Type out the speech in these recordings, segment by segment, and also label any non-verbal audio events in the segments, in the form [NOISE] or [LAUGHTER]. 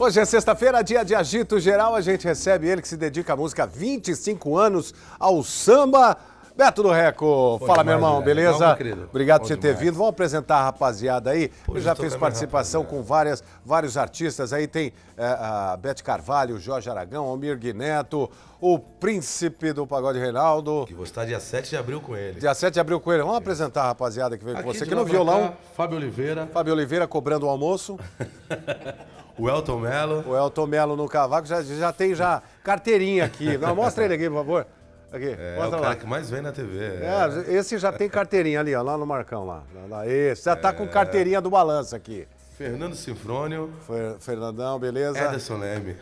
Hoje é sexta-feira, dia de agito geral. A gente recebe ele que se dedica à música há 25 anos ao samba. Beto do Reco, fala demais, meu irmão, velho. beleza? Calma, querido. Obrigado por você ter vindo. Vamos apresentar a rapaziada aí. Ele já minha participação com várias, vários artistas. Aí tem é, a Bete Carvalho, o Jorge Aragão, Almir Guineto, o príncipe do Pagode Reinaldo. Que vou estar dia 7 de abril com ele. Dia 7 de abril com ele. Vamos apresentar a rapaziada que veio com você aqui no violão. cá, Fábio Oliveira, Fábio Oliveira cobrando o almoço. [LAUGHS] o Elton Mello. O Elton Melo no cavaco já, já tem já carteirinha aqui. [LAUGHS] Não, mostra ele aqui, por favor. Aqui, É, o mostra cara lá. que mais vem na TV. É. É, esse já tem carteirinha ali, ó, lá no Marcão lá. lá esse já tá com carteirinha do balanço aqui. Fernando Sinfrônio, Fer- Fernandão, beleza? Ederson Leme.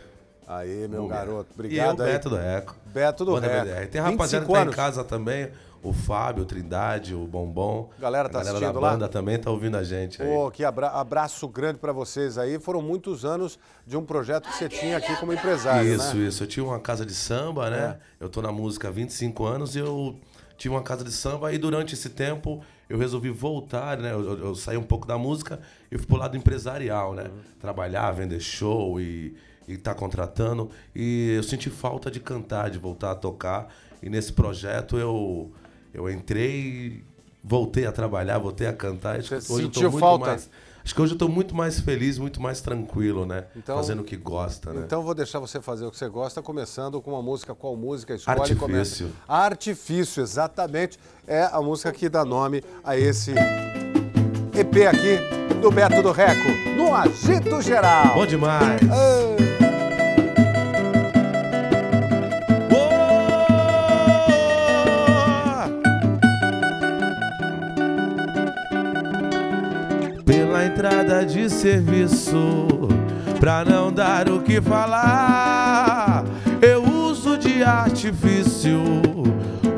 Aí, meu garoto, e eu, obrigado aí. Beto do Eco. Beto do. BDR. Tem rapaziada 25 que tá em casa também. O Fábio, o Trindade, o Bombom. Galera tá a galera assistindo da lá? banda também tá ouvindo a gente aí. Pô, que abra- abraço grande pra vocês aí. Foram muitos anos de um projeto que você tinha aqui como empresário, Isso, né? isso. Eu tinha uma casa de samba, né? É. Eu tô na música há 25 anos e eu tinha uma casa de samba e durante esse tempo eu resolvi voltar, né? Eu, eu- eu saí um pouco da música e fui pro lado empresarial, né? Uhum. Trabalhar, vender show e estar contratando. E eu senti falta de cantar, de voltar a tocar. E nesse projeto eu, eu entrei, voltei a trabalhar, voltei a cantar. Acho que Você hoje sentiu muito falta? mais- Acho que hoje eu tô muito mais feliz, muito mais tranquilo, né? Então- Fazendo o que gosta, né? Então vou deixar você fazer o que você gosta, começando com uma música. Qual música escolhe? Artifício. Começa. Artifício, exatamente. É a música que dá nome a esse EP aqui do Beto do Reco, no Agito Geral. Bom demais! Ei, entrada de serviço, pra não dar o que falar, eu uso de artifício.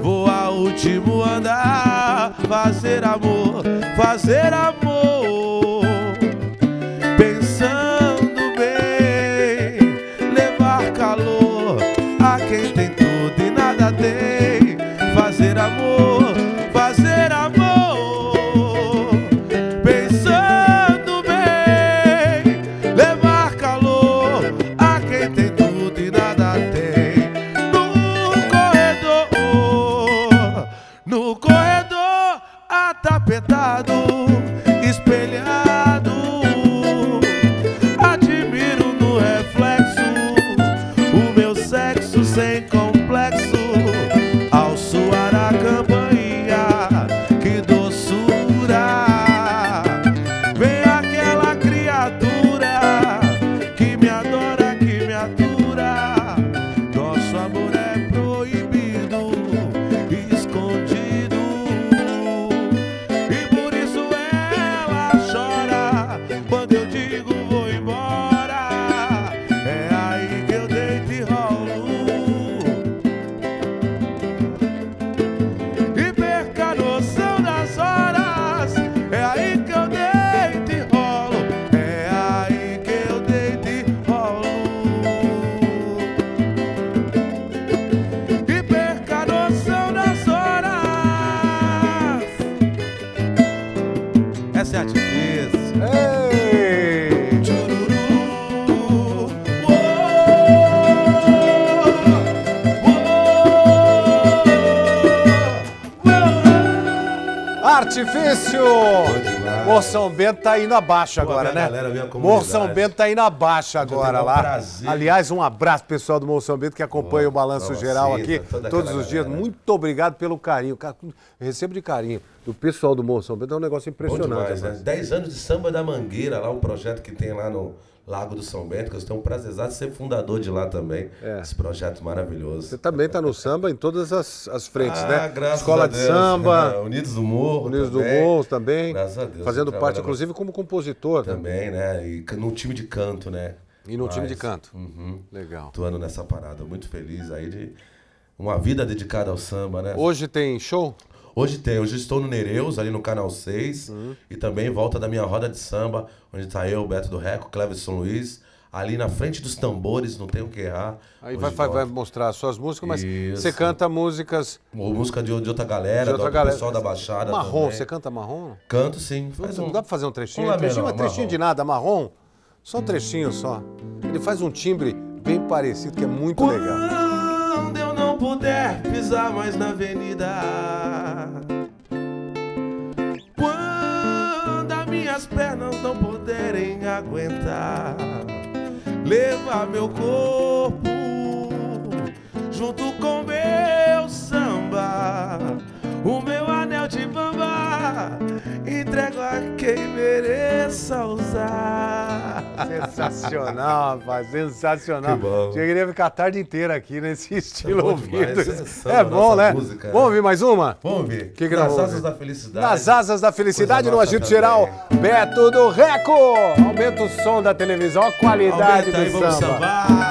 Vou ao último andar, fazer amor, fazer amor. Pensando bem, levar calor a quem tem tudo e nada tem. Fazer amor, Artifício! Moção Bento tá indo abaixo Pô, agora, né? Moção Bento tá indo abaixo agora lá. prazer. Aliás, um abraço pessoal do Moção Bento que acompanha Pô, o Balanço Geral aqui todos os dias. galera. Muito obrigado pelo carinho. Eu recebo de carinho do pessoal do Moção Bento. É um negócio impressionante. demais, né? rapaz. 10 anos de samba da Mangueira, lá um projeto que tem lá no Lago do São Bento, que eu tenho um prazer de ser fundador de lá também. É. Esse projeto maravilhoso. Você também tá no samba em todas as, as frentes, ah, né? graças Escola a de Deus. samba, [LAUGHS] Unidos do Morro. Unidos do também. Morro também. Graças a Deus. Fazendo parte, inclusive, como compositor. né? Também, né? E no time de canto, né? E no time de Mas, canto. Uhum. Legal. Atuando nessa parada. Muito feliz aí de uma vida dedicada ao samba, né? Hoje tem show? Hoje tem, hoje estou no Nereus, ali no Canal 6, Uhum. e também volta da minha roda de samba, onde está eu, Beto do Reco, Cleverson Luiz, ali na frente dos tambores, não tem o que errar. Aí vai, vai, vai mostrar as suas músicas, mas Isso. você canta músicas Ou música de, de outra galera, de outra do galera. pessoal da Baixada Marrom, também. você canta marrom? Canto sim, faz não um... dá pra fazer um trechinho? um trechinho, menor, mas trechinho marrom. de nada, marrom? Só um trechinho só. Ele faz um timbre bem parecido, que é muito legal. Puder pisar mais na avenida. Quando as minhas pernas não puderem aguentar. Levar meu corpo junto com meu samba. O meu anel de bamba entrego a quem mereça usar. Sensacional, rapaz, sensacional. Que bom. Eu queria ficar a tarde inteira aqui nesse estilo ouvindo. é samba, É bom, né? música, Vamos né? ouvir mais uma? Vamos ver. Que que Nas vamos asas da felicidade. Nas asas da felicidade no agito geral, Beto do Reco. Aumenta o som da televisão, a qualidade Aumenta aí, do vamos samba. sambar.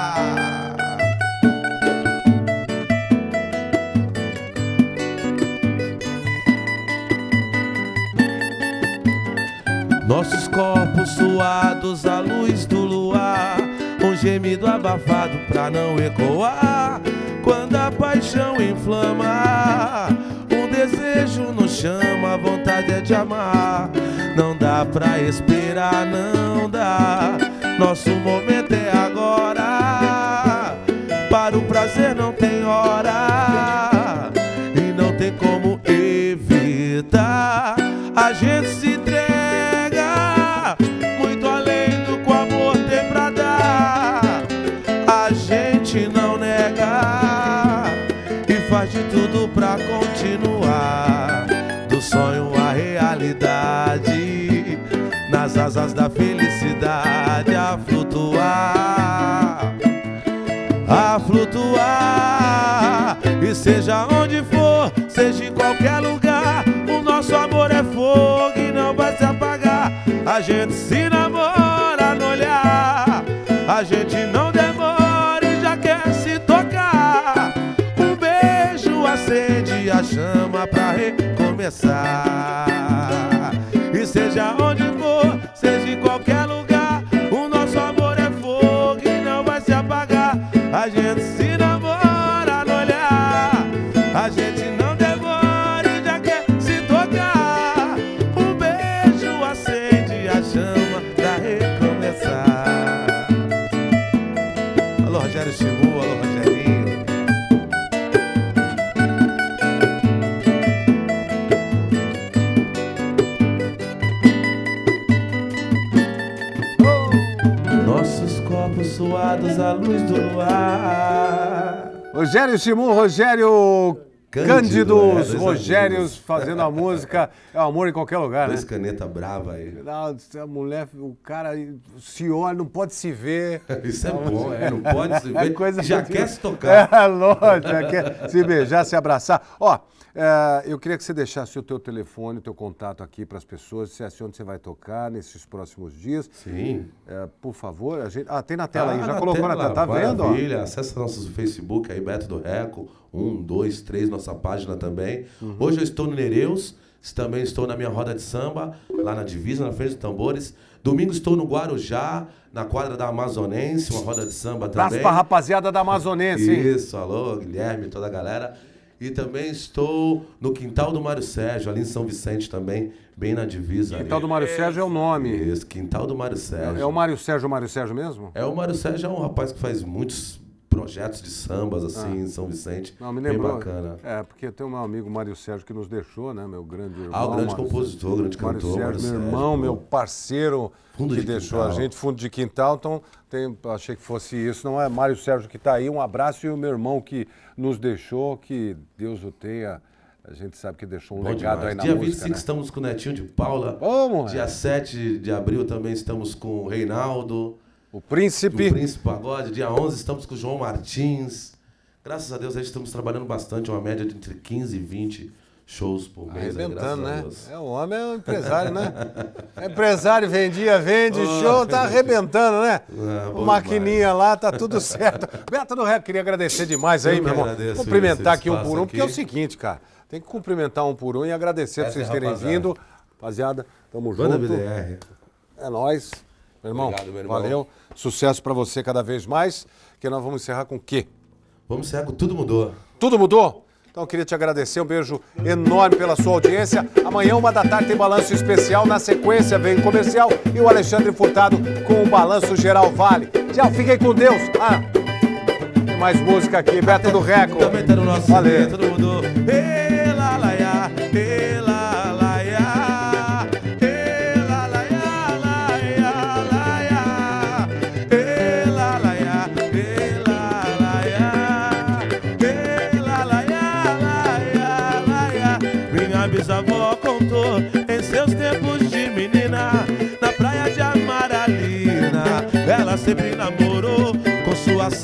Nossos corpos suados à luz do luar, um gemido abafado pra não ecoar. Quando a paixão inflama, um desejo nos chama, a vontade é de amar. Não dá pra esperar, não dá. Nosso momento é agora. Asas da felicidade a flutuar a flutuar. E seja onde for, seja em qualquer lugar, o nosso amor é fogo e não vai se apagar. A gente se namora no olhar, a gente não demora e já quer se tocar. Um beijo acende a chama pra recomeçar. Suados à luz do luar. Rogério Simon, Rogério Cândido, Cândidos, é, dois Rogérios fazendo a música. É o amor em qualquer lugar, né? Dois caneta brava aí. Não, a mulher, o cara se olha, não pode se ver. [LAUGHS] Isso é bom, é, não pode se ver. É coisa já que- quer se tocar. [LAUGHS] É, lógico, já quer se beijar, se abraçar. Ó, é, eu queria que você deixasse o teu telefone, o teu contato aqui para as pessoas, dissesse onde você vai tocar nesses próximos dias. Sim. É, por favor, a gente... Ah, tem na tela aí, Ah, já na colocou na tela, tela, tá vendo? ó? Maravilha, acessa nosso Facebook aí, Beto do Reco, um, dois, três, nossa página também. Uhum. Hoje eu estou no Nereus, também estou na minha roda de samba, lá na Divisa, na frente dos tambores. Domingo estou no Guarujá, na quadra da Amazonense, uma roda de samba Abraço também. pra rapaziada da Amazonense, hein? Isso, alô, Guilherme, toda a galera. E também estou no quintal do Mário Sérgio, ali em São Vicente também, bem na divisa. ali. Quintal do Mário Sérgio é o nome. Isso, quintal do Mário Sérgio. É o Mário Sérgio, o Mário Sérgio mesmo? É, o Mário Sérgio é um rapaz que faz muitos projetos de sambas, assim, em São Vicente. Ah. Não, me bem lembrou. bacana. É, porque tem o meu amigo Mário Sérgio que nos deixou, né? Meu grande irmão. Ah, o grande Mário compositor, grande Mário cantor. Sérgio, meu Mário irmão, Sérgio, meu parceiro Fundo que de deixou a quintal. gente, fundo de quintal, então tem, achei que fosse isso. Não é Mário Sérgio que está aí, um abraço e o meu irmão que nos deixou, que Deus o tenha. A gente sabe que deixou um Bom legado demais. aí na Dia música, 25 né? estamos com o Netinho de Paula. Vamos, Dia é. 7 de abril também estamos com o Reinaldo. O Príncipe. Príncipe Pagode. Dia 11 estamos com o João Martins. Graças a Deus a gente estamos trabalhando bastante, uma média de entre 15 e 20 shows por mês. aí, Arrebentando, né? É, o homem é um empresário, né? É empresário, vendia, vende, show, tá arrebentando, né? Ah, o maquininha lá, tá tudo certo. Beto do Rec, queria agradecer demais aí, Eu meu que irmão. agradeço Cumprimentar aqui um por um, porque é o aqui. seguinte, cara, tem que cumprimentar um por um e agradecer por Essa vocês é, terem rapaziada. vindo. Rapaziada, tamo Banda junto. BDR. É nóis. Meu irmão, Obrigado, meu irmão. valeu. Sucesso pra você cada vez mais. Que nós vamos encerrar com o quê? Vamos encerrar com Tudo Mudou. Tudo mudou? Então eu queria te agradecer, um beijo enorme pela sua audiência. Amanhã, uma da tarde, tem balanço especial. Na sequência, vem comercial e o Alexandre Furtado com o Balanço Geral Vale. Tchau, fiquem com Deus. Ah, tem mais música aqui, Beto do Reco. Também tá no nosso Valeu. Todo mundo. Ê,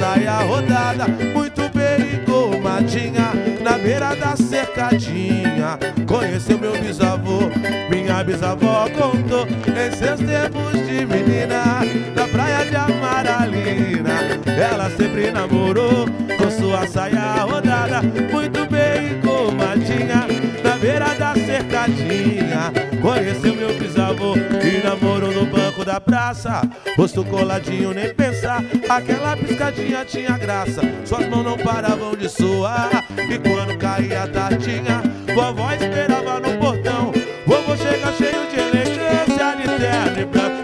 saia rodada, muito bem engomadinha, na beira da cercadinha. Conheceu meu bisavô, minha bisavó contou em seus tempos de menina, na praia de Amaralina. Ela sempre namorou com sua saia rodada, muito bem engomadinha, na beira da cercadinha. Conheceu meu bisavô e namorou no banco da praça. Rosto coladinho, nem pensar. Aquela piscadinha tinha graça. Suas mãos não paravam de suar. E quando caía a tartinha, vovó esperava no portão. Vovô chega cheio de elegância, de terno e branco.